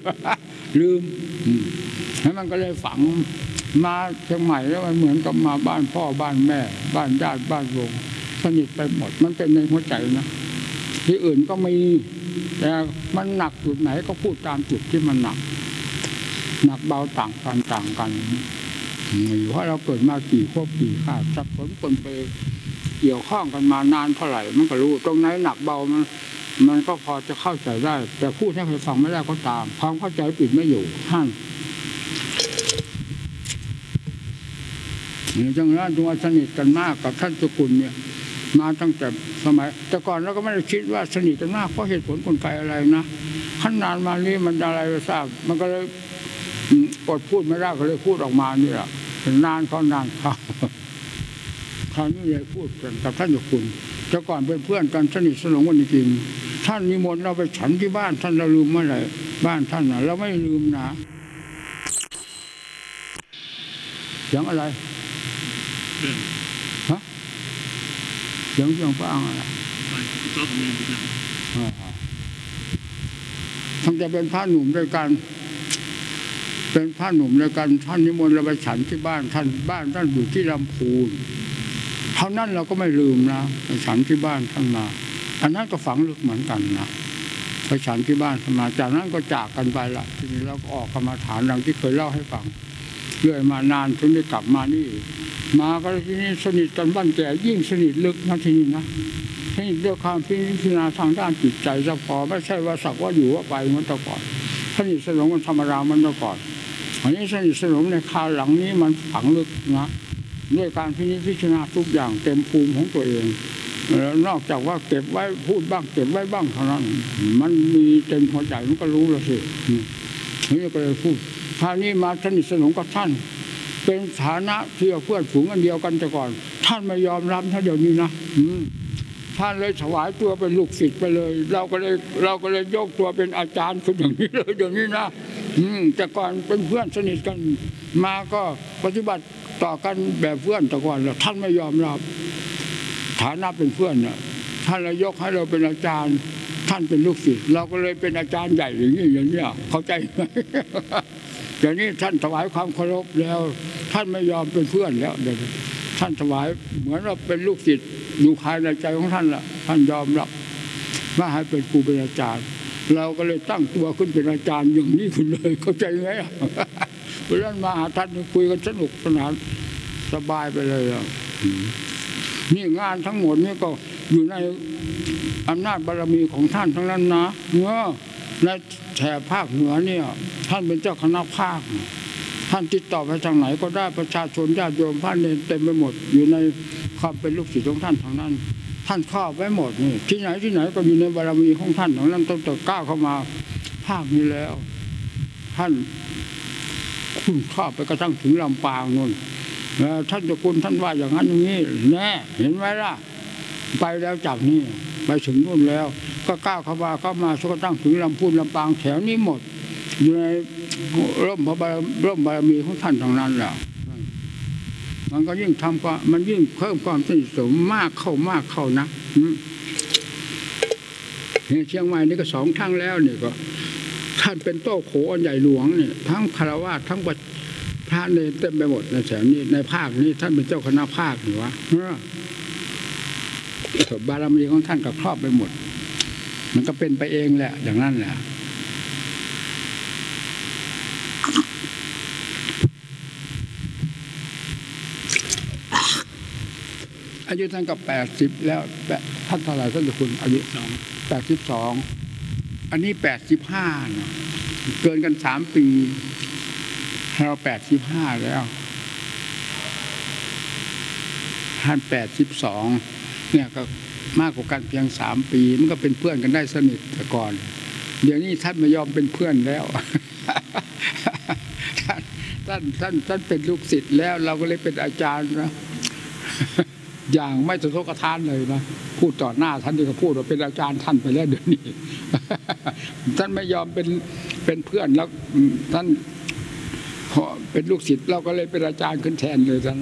ลืมอืมแล้วมันก็เลยฝังมาเชียงใหม่แล้วมันเหมือนกับมาบ้านพ่อบ้านแม่ บ้านญาติบ้านวงสนิทไปหมด มันเป็นในหัวใจนะที่อื่นก็มี แต่มันหนักจุดไหนก็พูดตามจุดที่มันหนัก หนักเบาต่างกันต่างกัน นี่เพราะเราเกิดมากี่พวกกี่ข้าสับสนปนไปเกี่ยวข้องกันมานานเท่าไหร่มันก็รู้ตรงไหนหนักเบามันมันก็พอจะเข้าใจได้ แต่พูดให้ใครฟังไม่ได้ก็ตามความเข้าใจปิดไม่อยู่ท่านจังนั้นจึงว่าสนิทกันมากกับท่านสกุลเนี่ย มาตั้งแต่สมัย แต่ก่อนเราก็ไม่ได้คิดว่าสนิทกันมากเพราะเหตุผลกลไกอะไรนะขั้นนานมานี้มันอะไรไม่ทราบ มันก็เลยอดพูดไม่ได้ก็เลยพูดออกมานี่แหละ นนานเขานานเขาคราวนี้เลยพูดกันกับท่านสุกุลแต่ก่อนเป็นเพื่อนกันสนิทสนมกันจริงๆท่านนิมนต์เราไปฉันที่บ้านท่านเราลืมเมื่อไหร่บ้านท่านนะเราไม่ลืมนะเสียงอะไรเรื่องเสียงเสียงพระอังอะไรไปรอบนี้นะทั้งจะเป็นพระหนุ่มด้วยกัน เป็นพระหนุ่มด้วยกันท่านนิมนต์เราไปฉันที่บ้านท่านบ้านท่านอยู่ที่ลำพูนเท่านั้นเราก็ไม่ลืมนะไปฉันที่บ้านท่านมาอันนั้นก็ฝังลึกเหมือนกันนะไปฉันที่บ้านท่านมาจากนั้นก็จากกันไปละทีนี้เราก็ออกกรรมาฐานดังที่เคยเล่าให้ฟังเรื่อยมานานถึงได้กลับมานี่ มาก็ทีนี้สนิทกันบ้านแก่ยิ่งสนิทลึกนะทีนี้นะให้ด้วยความพิจารณาทางด้านจิตใจจะพอไม่ใช่ว่าสักว่าอยู่ว่าไปมันต่ก่อนสนิทสนมมันธรรมดามันต่ก่อน อันนี้สนิทสนมในคราวหลังนี้มันฝังลึกนะด้วยการพินิจพิจารณาทุกอย่างเต็มภูมิของตัวเองแล้วนอกจากว่าเก็บไว้พูดบ้างเก็บไว้บ้างเท่านั้น มันมีเต็มหัวใจมันก็รู้แล้วสินี่ก็เลยพูดคราวนี้มาสนิทสนมกับท่าน เป็นฐานะที่ว่าเพื่อนฝูงกันเดียวกันแต่ก่อน ท่านไม่ยอมรับท่านเดี๋ยวนี้นะอืท่านเลยถวายตัวเป็นลูกศิษย์ไปเลย เราก็เลยเราก็เลยยกตัวเป็นอาจารย์คนอย่างนี้เลยเดี๋ยวนี้นะ อืมแต่ก่อนเป็นเพื่อนสนิทกันมาก็ปฏิบัติต่อกันแบบเพื่อนแต่ก่อนแล้วท่านไม่ยอมรับ ฐานะเป็นเพื่อนน่ะท่านเลยยกให้เราเป็นอาจารย์ ท่านเป็นลูกศิษย์เราก็เลยเป็นอาจารย์ใหญ่อย่างนี้อย่างนี้เข้าใจไหมเดี๋ยวนี้ท่านถวายความเคารพแล้ว ท่านไม่ยอมเป็นเพื่อนแล้วเดี๋ยวท่านถวายเหมือนเราเป็นลูกศิษย์อยู่ภายในใจของท่านละท่านยอมรับว่าให้เป็นครูเป็นอาจารย์ เราก็เลยตั้งตัวขึ้นเป็นอาจารย์อย่างนี้ขึ้นเลยเข้าใจไหมเพราะนั้นมาหาท่านคุยกันสนุกสนานสบายไปเลยอะนี่งานทั้งหมดนี่ก็อยู่ในอำนาจบารมีของท่านทั้งนั้นนะเออในแถบภาคเหนือเนี่ยท่านเป็นเจ้าคณะภาค ท่านติดต่อไปทางไหนก็ได้ประชาชนญาติโยมพระเนรเต็มไปหมด อยู่ในความเป็นลูกศิษย์ของท่านทางนั้น ท่านครอบไว้หมดนี่ที่ไหนที่ไหนก็อยู่ในบารมีของท่านทางนั้นต้องแต่ก้าวเข้ามาภาคนี้แล้ว ท่านคครอบไปกระทั่งถึงลำปางนู่นท่านจ้าคุณท่านว่าอย่างนั้นอย่างนี้แน่เห็นไหมล่ะ ไปแล้วจากนี่ไปถึงนู่นแล้ว ก็ก้าวเข้ามาเข้ามาจนกระทั่งถึงลำพูนลำปางแถวนี้หมด อยู่ในร่มพระบารมบารมีของท่านทางนั้นแหละ มันก็ยิ่งทำก็มันยิ่งเพิ่มความสนิทสนมมากเข้ามากเข้านะเนี่ยเชียงใหม่นี่ก็สองครั้งแล้วนี่ก็ท่านเป็นโต้โขอันใหญ่หลวงเนี่ยทั้งคารวะทั้งพระเนรเต็มไปหมดในแถวนี้ในภาคนี้ท่านเป็นเจ้าคณะภาคนี่วะบารมีของท่านก็ครอบไปหมด มันก็เป็นไปเองแหละ อย่างนั้นแหละ อายุท่านก็แปดสิบแล้วแปดท่านเท่าไหร่ท่านเจ้าคุณอายุสองแปดสิบสองอันนี้แปดสิบห้าเกินกันสามปีเราแปดสิบห้าแล้วท่านแปดสิบสองเนี่ยก็มากกว่ากันเพียงสามปี มันก็เป็นเพื่อนกันได้สนิทแต่ก่อน เดี๋ยวนี้ท่านไม่ยอมเป็นเพื่อนแล้วท่านท่านท่านท่านเป็นลูกศิษย์แล้ว เราก็เลยเป็นอาจารย์นะ อย่างไม่สะทกทานเลยนะพูดต่อหน้าท่านที่ก็พูดว่าเป็นอาจารย์ท่านไปแล้วเดี๋ยวนี้ ท่านไม่ยอมเป็นเป็นเพื่อนแล้วท่านพอเป็นลูกศิษย์เราก็เลยเป็นอาจารย์ขึ้นแทนเลยท่าน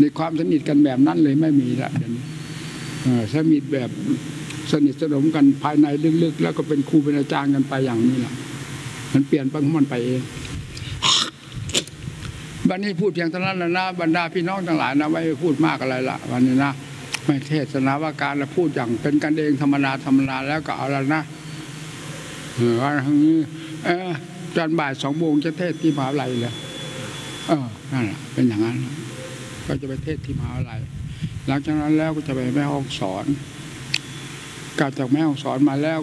ในความสนิทกันแบบนั้นเลยไม่มีละเดี๋ยวนี้สนิทแบบสนิทสนมกันภายในลึกๆแล้วก็เป็นครูเป็นอาจารย์กันไปอย่างนี้แหละมันเปลี่ยนไปของมันไปเอง วันนี้พูดเพียงเท่านั้นแล้วนะบรรดาพี่น้องทั้งหลายนะไม่พูดมากอะไรละวันนี้นะไม่เทศนาว่าการเราพูดอย่างเป็นกันเองธรรมดาธรรมดาแล้วก็เอาล้วนะเออวันนี้เออจนบ่ายสองโมงจะเทศที่มหาวิทยาลัยเลยเออนั่นแหละเป็นอย่างนั้น ก็จะไปเทศที่มหาวิทยาลัยหลังจากนั้นแล้วก็จะไปแม่ห้องสอนกลับจากแม่ห้องสอนมาแล้ว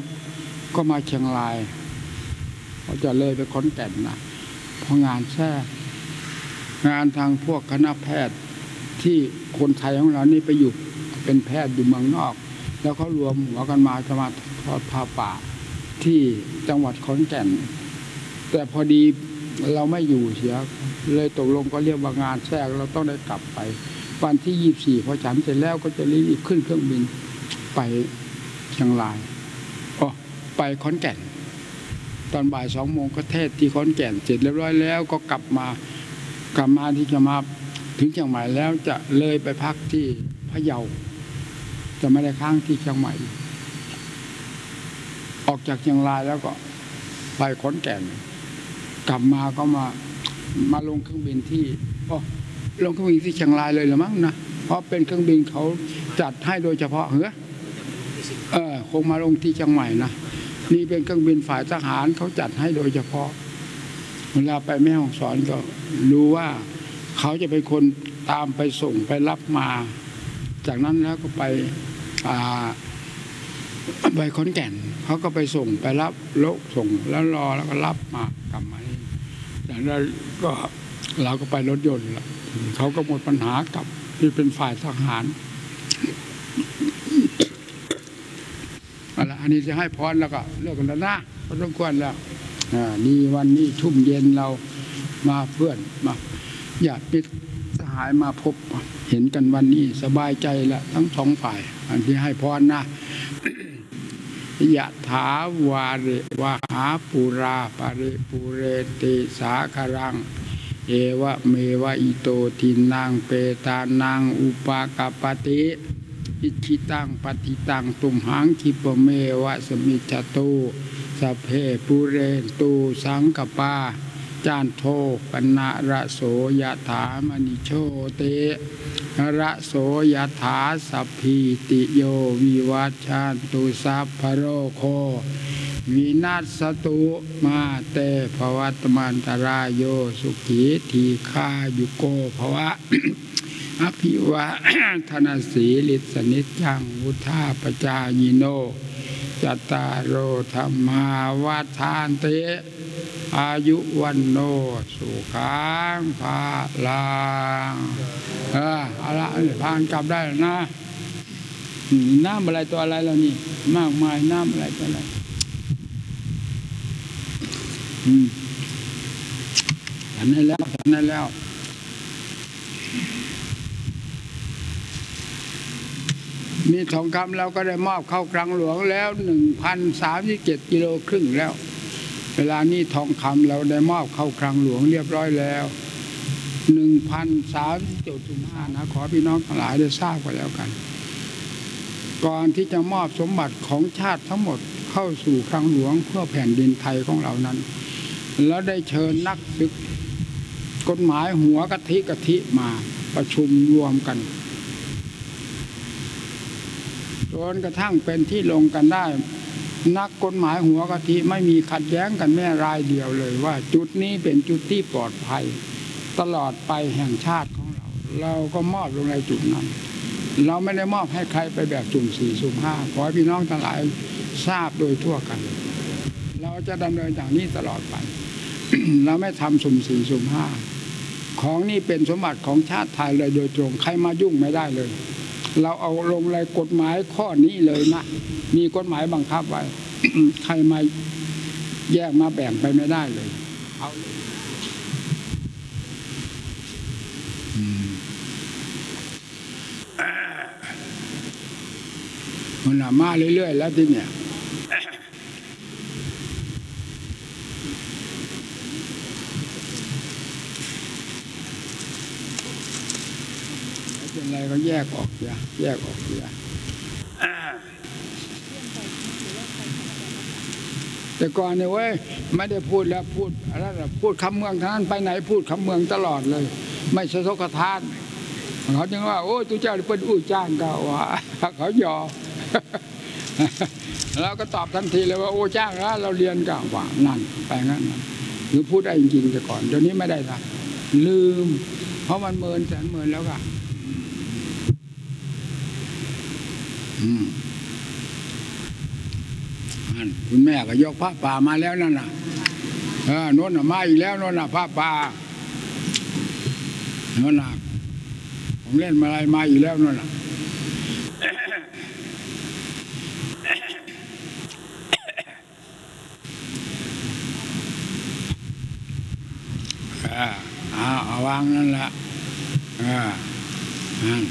ก็มาเชียงรายก็จะเลยไปขอนแก่นนะเพราะงานแท้ งานทางพวกคณะแพทย์ที่คนไทยของเรานี่ไปอยู่เป็นแพทย์อยู่เมืองนอก แล้วเขารวมหัวกันมาจะมาทอดผ้าป่าที่จังหวัดขอนแก่น แต่พอดีเราไม่อยู่เสีย เลยตกลงก็เรียกว่างานแทรกเราต้องได้กลับไป วันที่ยี่สี่พอฉันเสร็จแล้วก็จะรีบขึ้นเครื่องบินไปเชียงรายอ๋อไปขอนแก่น ตอนบ่ายสองโมงก็เทศที่ขอนแก่นเสร็จเรียบร้อยแล้วก็กลับมา กลับมาที่จะมาถึงเชียงใหม่แล้วจะเลยไปพักที่พะเยาจะไม่ได้ค้างที่เชียงใหม่ ออกจากเชียงรายแล้วก็ไปขอนแก่น กลับมาก็มามาลงเครื่องบินที่อ๋อลงเครื่องบินที่เชียงรายเลยหรือมั้งนะเพราะเป็นเครื่องบินเขาจัดให้โดยเฉพาะเหรอเออคงมาลงที่เชียงใหม่นะนี่เป็นเครื่องบินฝ่ายทหารเขาจัดให้โดยเฉพาะ เวลาไปแม่ห้องสอนก็รู้ว่าเขาจะเป็นคนตามไปส่งไปรับมา จากนั้นแล้วก็ไปไปขอนแก่นเขาก็ไปส่งไปรับโลกส่งแล้วรอแล้วก็รับมากลับมานี่อย่างนั้นก็เราก็ไปรถยนต์ละเขาก็หมดปัญหากับที่เป็นฝ่ายทหารอาละอันนี้จะให้พรแล้วก็เลิกกันแล้วนะพอสมควรแล้ว นี่วันนี้ชุ่มเย็นเรามาเพื่อนมาญาติมิตรสหายมาพบเห็นกันวันนี้สบายใจละทั้งสองฝ่าย อันที่ให้พรนะยะถาวาริวาหาปูราปาริปูเรติสาคารัง เอวะเมวะอิโตทินังเปตานังอุปากปติอิชิตังปฏิตังตุมหังคิปเมวะสมิจจตุ สัพเพปุเรนตูสังกปา จานโทปนะระโสยถามณิโชเตระโสยถาสัพพีติโยวิวัชชันตุสัพพะโรโควินาศสตุมาเตภวัตมันตรายโยสุขีทีฆายุโกภวะ อภิวะธนสีลิสนิจจังวุธาปจายิโน จตารโรธรรมาวาทานเตอายุวันโนสุขังภาลังเออเอาละพานกลับได้แล้วนะน้ำอะไรตัวอะไรแล้วนี่ มากมายน้ำอะไรตัวอะไรอืมนให้แล้วฉันให้แล้ว มีทองคำเราก็ได้มอบเข้ากลางหลวงแล้วหนึ่งพันสามสิบเจ็ดกิโลครึ่งแล้ว เวลานี้ทองคำเราได้มอบเข้ากลางหลวงเรียบร้อยแล้วหนึ่งพันสามสิบเจ็ดจุดห้านะขอพี่น้องทั้งหลายได้ทราบกันแล้วกัน ก่อนที่จะมอบสมบัติของชาติทั้งหมดเข้าสู่คลังหลวงเพื่อแผ่นดินไทยของเรานั้น แล้วได้เชิญนักศึกกฎหมายหัวกะทิกะทิมาประชุมรวมกัน จนกระทั่งเป็นที่ลงกันได้ นักกฎหมายหัวกะทิไม่มีขัดแย้งกันแม้รายเดียวเลยว่า จุดนี้เป็นจุดที่ปลอดภัย ตลอดไปแห่งชาติของเรา เราก็มอบลงในจุดนั้น เราไม่ได้มอบให้ใครไปแบบสุ่มสี่สุ่มห้าขอให้พี่น้องทั้งหลายทราบโดยทั่วกัน เราจะดำเนินอย่างนี้ตลอดไปเราไม่ทำสุ่มสี่สุ่มห้าของนี่เป็นสมบัติของชาติไทยเลยโดยตรง ใครมายุ่งไม่ได้เลย เราเอาลงในกฎหมายข้อนี้เลยนะ มีกฎหมายบังคับไว้ ใครมาแยกมาแบ่งไปไม่ได้เลยเอาเลยอืมมันมาเรื่อยๆแล้วที่เนี่ย ไม่เป็นไรก็แยกออกเสียแยกออกเสียแต่ก่อนเนี่ยเว้ยไม่ได้พูดแล้วพูดอะไรนะพูดคำเมืองทั้งนั้นไปไหนพูดคำเมืองตลอดเลย ไม่สะทกทานเขาจึงว่า โอ้ยตุเจ้าเป็นอู้จ้างก็ว่าเขาหยอกเราก็ตอบทันทีเลยว่าโอ้จ้างนะเราเรียนก็ว่านั่นไปงั้นนะหรือพูดได้จริงๆแต่ก่อนเดี๋ยวนี้ไม่ได้ละลืม เพราะมันเมินแสนเมินแล้วก็ อืมนั่น คุณแม่ก็ยกผ้าป่ามาแล้วนั่นน่ะเออโน่นน่ะมาอีกแล้วโน่นน่ะผ้าป่าโน่นน่ะของเล่นมาอะไรมาอีกแล้วโน่นน่ะเออเอาเอาวางนั่นละเออนั่น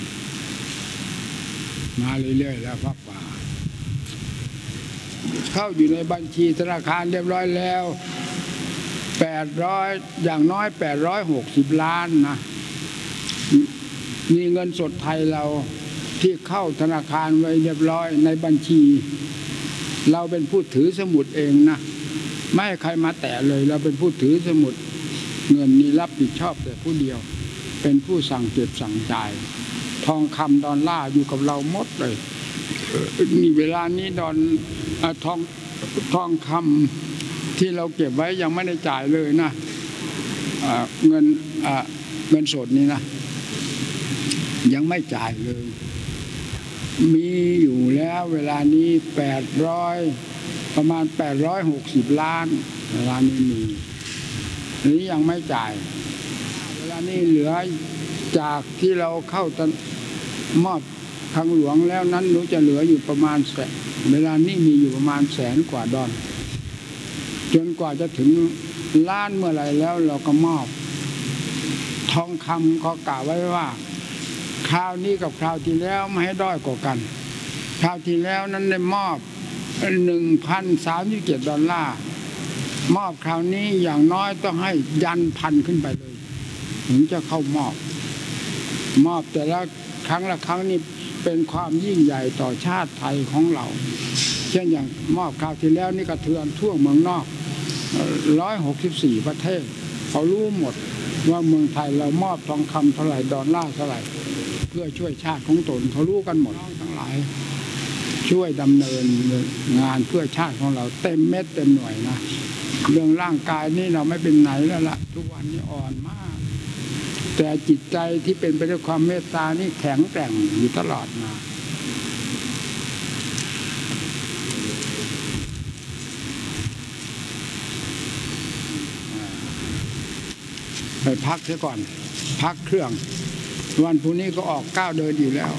มาเรื่อยๆแล้วพักป่า เข้าอยู่ในบัญชีธนาคารเรียบร้อยแล้วแปดร้อยอย่างน้อยแปดร้อยหกสิบล้านนะมีเงินสดไทยเราที่เข้าธนาคารไว้เรียบร้อยในบัญชี เราเป็นผู้ถือสมุดเองนะไม่ให้ใครมาแตะเลย เราเป็นผู้ถือสมุด เงินนี้รับผิดชอบแต่ผู้เดียว เป็นผู้สั่งเก็บสั่งจ่าย ทองคำดอลลาร์อยู่กับเราหมดเลยเอ่อนี่เวลานี้ดอนอาทองทองคำที่เราเก็บไว้ยังไม่ได้จ่ายเลยนะอ่าเงินอ่าเงินสดนี่นะ ยังไม่จ่ายเลย มีอยู่แล้วเวลานี้แปดร้อยประมาณแปดร้อยหกสิบล้านเวลานี้มีอันนี้ยังไม่จ่าย เวลานี้เหลือจากที่เราเข้าตน มอบทางหลวงแล้วนั้นรู้จะเหลืออยู่ประมาณแสนเวลานี้มีอยู่ประมาณแสนกว่าดอลจนกว่าจะถึงล้านเมื่อไรแล้วเราก็มอบ ทองคำเขากล่าวไว้ว่า คราวนี้กับคราวที่แล้วไม่ให้ด้อยกว่ากัน คราวที่แล้วนั้นได้มอบหนึ่งพันสามสิบเจ็ดดอลลาร์มอบคราวนี้อย่างน้อยต้องให้ยันพันขึ้นไปเลย ถึงจะเข้ามอบ มอบแต่ละ ครั้งละครั้งนี้เป็นความยิ่งใหญ่ต่อชาติไทยของเรา เช่นอย่างมอบคราวที่แล้วนี่กระเทือนทั่วเมืองนอกร้อยหกสิบสี่ประเทศ เขารู้หมดว่าเมืองไทยเรามอบทองคำเท่าไหร่ดอลลาร์เท่าไหร่ เพื่อช่วยชาติของตนเขารู้กันหมดทั้งหลาย ช่วยดำเนินงานเพื่อชาติของเราเต็มเม็ดเต็มหน่วยนะ เรื่องร่างกายนี่เราไม่เป็นไหนแล้วล่ะ ทุกวันนี้อ่อนมาก แต่จิตใจที่เป็นไปด้วยความเมตตานี่แข็งแกร่งอยู่ตลอดมาไปพักเสียก่อน พักเครื่อง วันพรุ่งนี้ก็ออกก้าวเดินอยู่แล้ว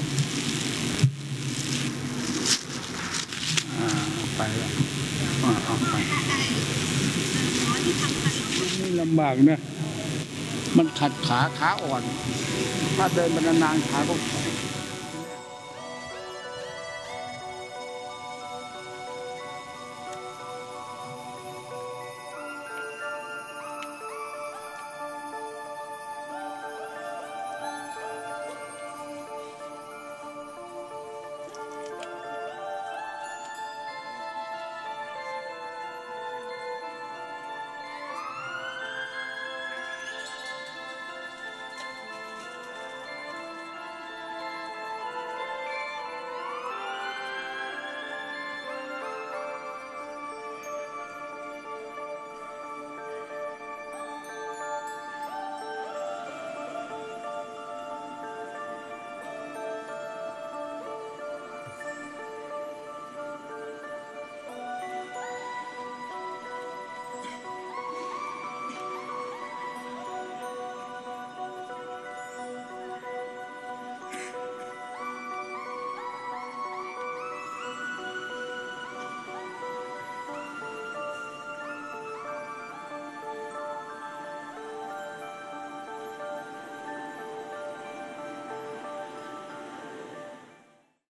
อ่าไปแล้วอ่าอาไปนี่ลำบากนะ มันขัดขาขาอ่อน ถ้าเดินไปนานๆขาก็